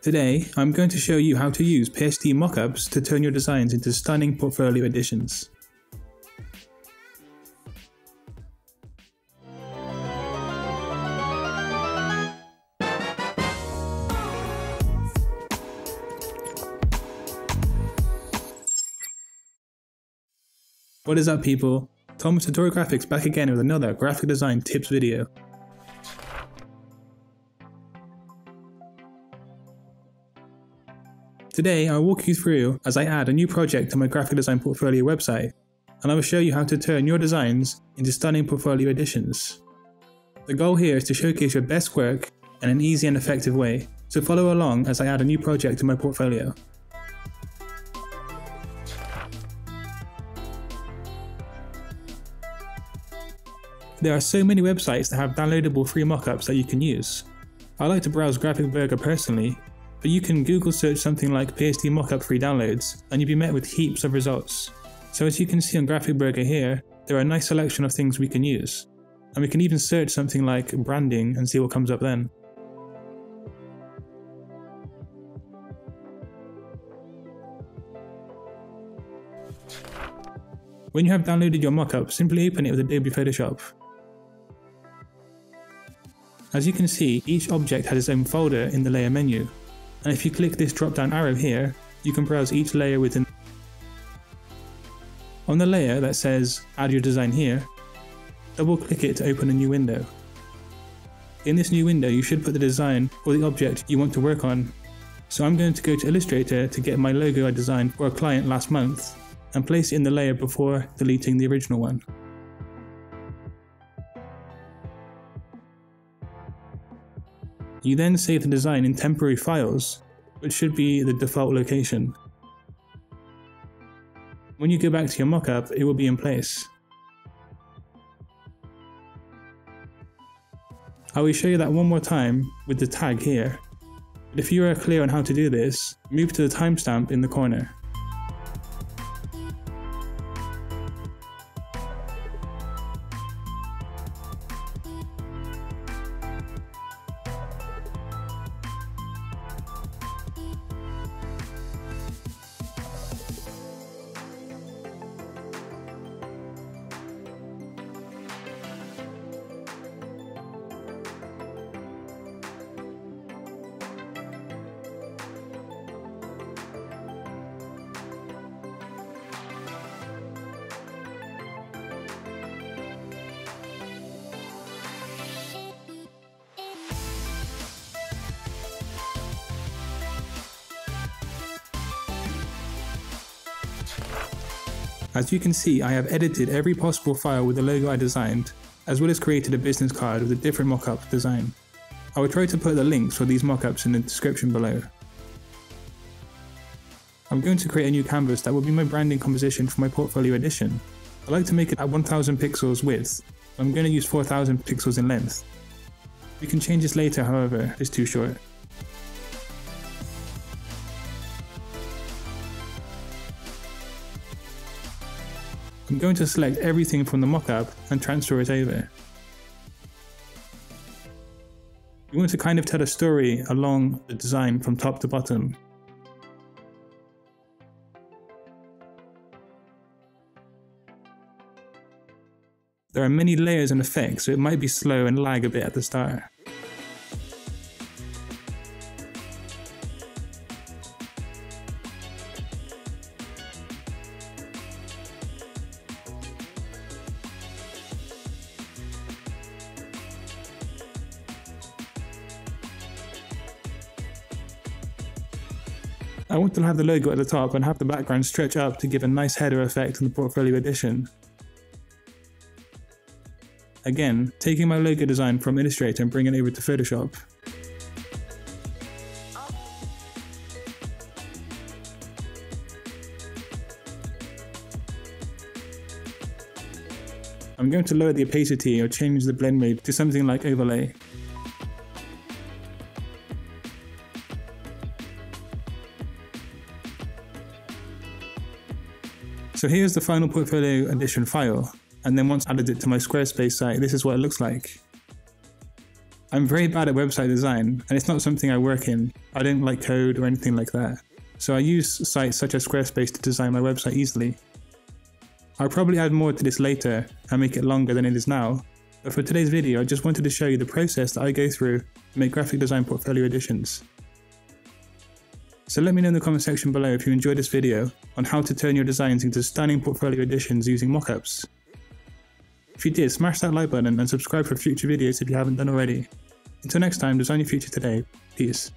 Today, I'm going to show you how to use PSD mockups to turn your designs into stunning portfolio additions. What is up people? Thomas Satori Graphics back again with another graphic design tips video. Today I'll walk you through as I add a new project to my graphic design portfolio website, and I will show you how to turn your designs into stunning portfolio additions. The goal here is to showcase your best work in an easy and effective way, so follow along as I add a new project to my portfolio. There are so many websites that have downloadable free mockups that you can use. I like to browse Graphic Burger personally, but you can Google search something like PSD mockup free downloads and you'll be met with heaps of results. So as you can see on Graphic Burger here, there are a nice selection of things we can use. And we can even search something like branding and see what comes up then. When you have downloaded your mockup, simply open it with Adobe Photoshop. As you can see, each object has its own folder in the layer menu, and if you click this drop down arrow here, you can browse each layer within. On the layer that says add your design here, double click it to open a new window. In this new window you should put the design or the object you want to work on. So I'm going to go to Illustrator to get my logo I designed for a client last month and place it in the layer before deleting the original one. You then save the design in temporary files, which should be the default location. When you go back to your mockup, it will be in place. I will show you that one more time with the tag here. But if you are clear on how to do this, move to the timestamp in the corner. As you can see, I have edited every possible file with the logo I designed, as well as created a business card with a different mockup design. I will try to put the links for these mockups in the description below. I'm going to create a new canvas that will be my branding composition for my portfolio edition. I like to make it at 1000 pixels width, I'm going to use 4000 pixels in length. We can change this later however, it's too short. I'm going to select everything from the mockup and transfer it over. We want to kind of tell a story along the design from top to bottom. There are many layers and effects, so it might be slow and lag a bit at the start. I want to have the logo at the top and have the background stretch up to give a nice header effect in the portfolio edition. Again, taking my logo design from Illustrator and bringing it over to Photoshop. I'm going to lower the opacity or change the blend mode to something like overlay. So here's the final portfolio edition file. And then once I added it to my Squarespace site, this is what it looks like. I'm very bad at website design, and it's not something I work in. I don't like code or anything like that. So I use sites such as Squarespace to design my website easily. I'll probably add more to this later and make it longer than it is now, but for today's video I just wanted to show you the process that I go through to make graphic design portfolio editions. So let me know in the comment section below if you enjoyed this video on how to turn your designs into stunning portfolio additions using mockups. If you did, smash that like button and subscribe for future videos if you haven't done already. Until next time, design your future today. Peace.